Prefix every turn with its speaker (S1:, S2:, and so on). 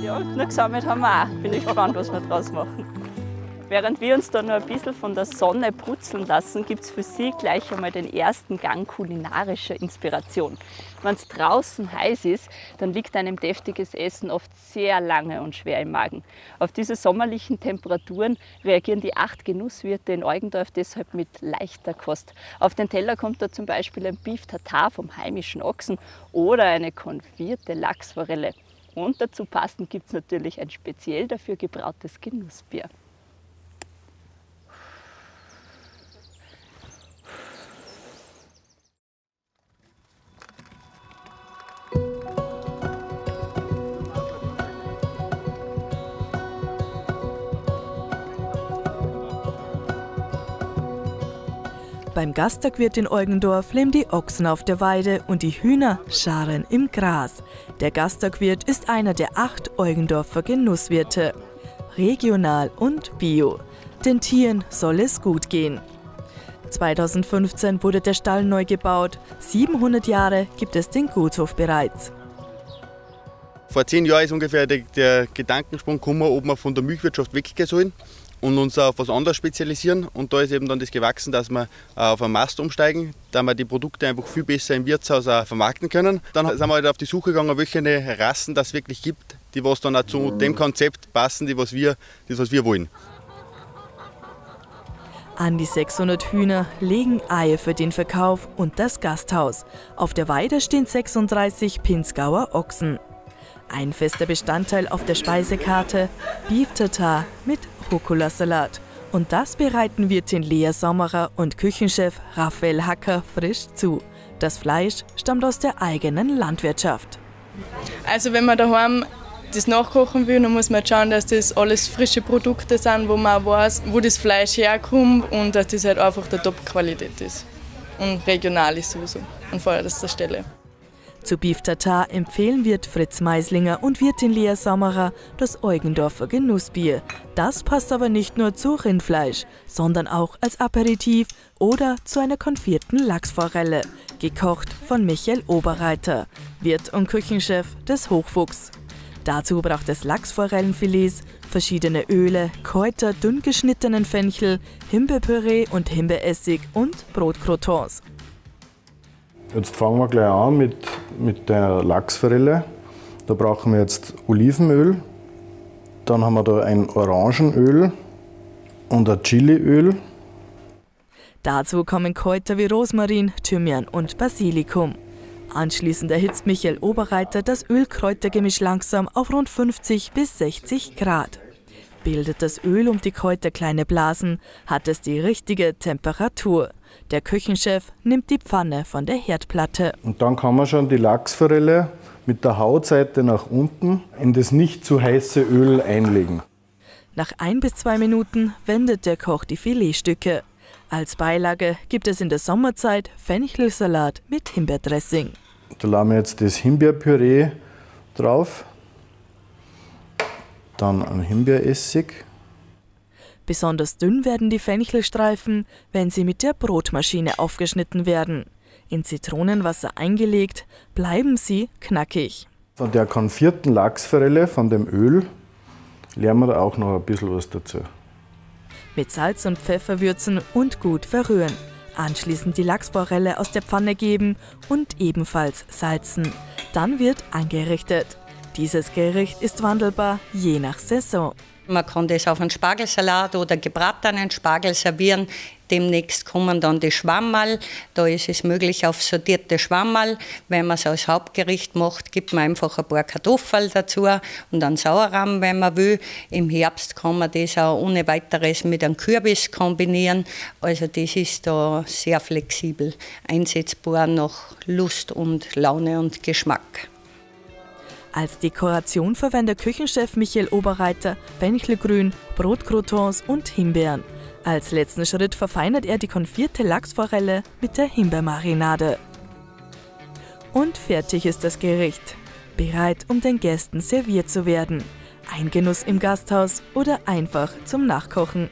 S1: Ja, nur gesammelt haben wir auch. Bin ich gespannt, was wir draus machen. Während wir uns da noch ein bisschen von der Sonne brutzeln lassen, gibt es für Sie gleich einmal den ersten Gang kulinarischer Inspiration. Wenn es draußen heiß ist, dann liegt einem deftiges Essen oft sehr lange und schwer im Magen. Auf diese sommerlichen Temperaturen reagieren die acht Genusswirte in Eugendorf deshalb mit leichter Kost. Auf den Teller kommt da zum Beispiel ein Beef Tartar vom heimischen Ochsen oder eine konfierte Lachsforelle. Und dazu passend gibt es natürlich ein speziell dafür gebrautes Genussbier.
S2: Beim Gastagwirt in Eugendorf leben die Ochsen auf der Weide und die Hühner scharen im Gras. Der Gastagwirt ist einer der acht Eugendorfer Genusswirte. Regional und bio. Den Tieren soll es gut gehen. 2015 wurde der Stall neu gebaut. 700 Jahre gibt es den Gutshof bereits.
S3: Vor zehn Jahren ist ungefähr der, der Gedankensprung gekommen, ob wir von der Milchwirtschaft weggehen sollen und uns auf was anderes spezialisieren. Und da ist eben dann das gewachsen, dass wir auf einen Mast umsteigen, da wir die Produkte einfach viel besser im Wirtshaus auch vermarkten können. Dann sind wir halt auf die Suche gegangen, welche Rassen das wirklich gibt, die was dann auch zu dem Konzept passen, die was wir, das was wir wollen.
S2: An die 600 Hühner legen Eier für den Verkauf und das Gasthaus. Auf der Weide stehen 36 Pinzgauer Ochsen. Ein fester Bestandteil auf der Speisekarte Beef Tartar mit Rucola-Salat. Und das bereiten Wirtin Lea Sommerer und Küchenchef Raphael Hacker frisch zu. Das Fleisch stammt aus der eigenen Landwirtschaft.
S4: Also wenn man daheim das nachkochen will, dann muss man schauen, dass das alles frische Produkte sind, wo man weiß, wo das Fleisch herkommt und dass das halt einfach der Top-Qualität ist. Und regional ist sowieso an vorderster Stelle.
S2: Zu Beef Tartar empfehlen wird Fritz Meislinger und Wirtin Lea Sommerer das Eugendorfer Genussbier. Das passt aber nicht nur zu Rindfleisch, sondern auch als Aperitif oder zu einer konfierten Lachsforelle, gekocht von Michael Oberreiter, Wirt und Küchenchef des Hochfuchs. Dazu braucht es Lachsforellenfilets, verschiedene Öle, Kräuter, dünn geschnittenen Fenchel, Himbeerpüree und Himbeeressig und Brotcrotons.
S5: Jetzt fangen wir gleich an mit, mit der Lachsforelle. Da brauchen wir jetzt Olivenöl. Dann haben wir da ein Orangenöl und ein Chiliöl.
S2: Dazu kommen Kräuter wie Rosmarin, Thymian und Basilikum. Anschließend erhitzt Michael Oberreiter das Öl-Kräutergemisch langsam auf rund 50 bis 60 Grad. Bildet das Öl um die Kräuter kleine Blasen, hat es die richtige Temperatur. Der Küchenchef nimmt die Pfanne von der Herdplatte.
S5: Und dann kann man schon die Lachsforelle mit der Hautseite nach unten in das nicht zu heiße Öl einlegen.
S2: Nach ein bis zwei Minuten wendet der Koch die Filetstücke. Als Beilage gibt es in der Sommerzeit Fenchelsalat mit Himbeerdressing.
S5: Da lassen wir jetzt das Himbeerpüree drauf, dann ein Himbeeressig
S2: Besonders dünn werden die Fenchelstreifen, wenn sie mit der Brotmaschine aufgeschnitten werden. In Zitronenwasser eingelegt, bleiben sie knackig.
S5: Von der konfierten Lachsforelle, von dem Öl, lernen wir auch noch ein bisschen was dazu.
S2: Mit Salz und Pfeffer würzen und gut verrühren. Anschließend die Lachsforelle aus der Pfanne geben und ebenfalls salzen. Dann wird angerichtet. Dieses Gericht ist wandelbar je nach Saison.
S6: Man kann das auf einen Spargelsalat oder gebratenen Spargel servieren. Demnächst kommen dann die Schwammerl. Da ist es möglich auf sortierte Schwammerl. Wenn man es als Hauptgericht macht, gibt man einfach ein paar Kartoffeln dazu und einen Sauerrahm, wenn man will. Im Herbst kann man das auch ohne weiteres mit einem Kürbis kombinieren. Also das ist da sehr flexibel einsetzbar nach Lust und Laune und Geschmack.
S2: Als Dekoration verwendet Küchenchef Michael Oberreiter Fenchelgrün, Brotcroutons und Himbeeren. Als letzten Schritt verfeinert er die konfierte Lachsforelle mit der Himbeermarinade. Und fertig ist das Gericht. Bereit, um den Gästen serviert zu werden. Ein Genuss im Gasthaus oder einfach zum Nachkochen.